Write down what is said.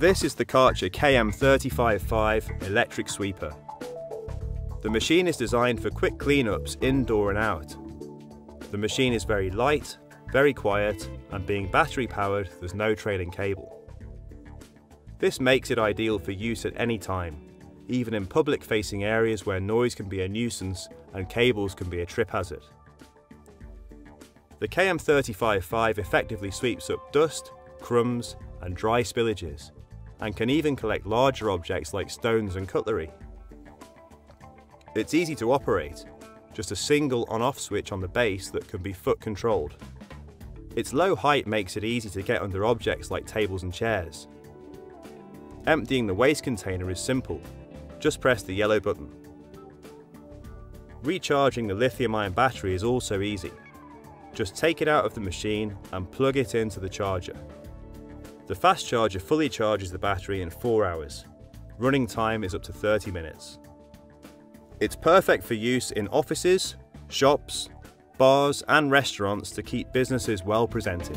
This is the Karcher KM355 electric sweeper. The machine is designed for quick cleanups indoor and out. The machine is very light, very quiet, and being battery powered, there's no trailing cable. This makes it ideal for use at any time, even in public facing areas where noise can be a nuisance and cables can be a trip hazard. The KM355 effectively sweeps up dust, crumbs and dry spillages, and can even collect larger objects like stones and cutlery. It's easy to operate, just a single on-off switch on the base that can be foot controlled. Its low height makes it easy to get under objects like tables and chairs, Emptying the waste container is simple. Just press the yellow button. Recharging the lithium-ion battery is also easy. Just take it out of the machine and plug it into the charger. The fast charger fully charges the battery in 4 hours. Running time is up to 30 minutes. It's perfect for use in offices, shops, bars and restaurants to keep businesses well presented.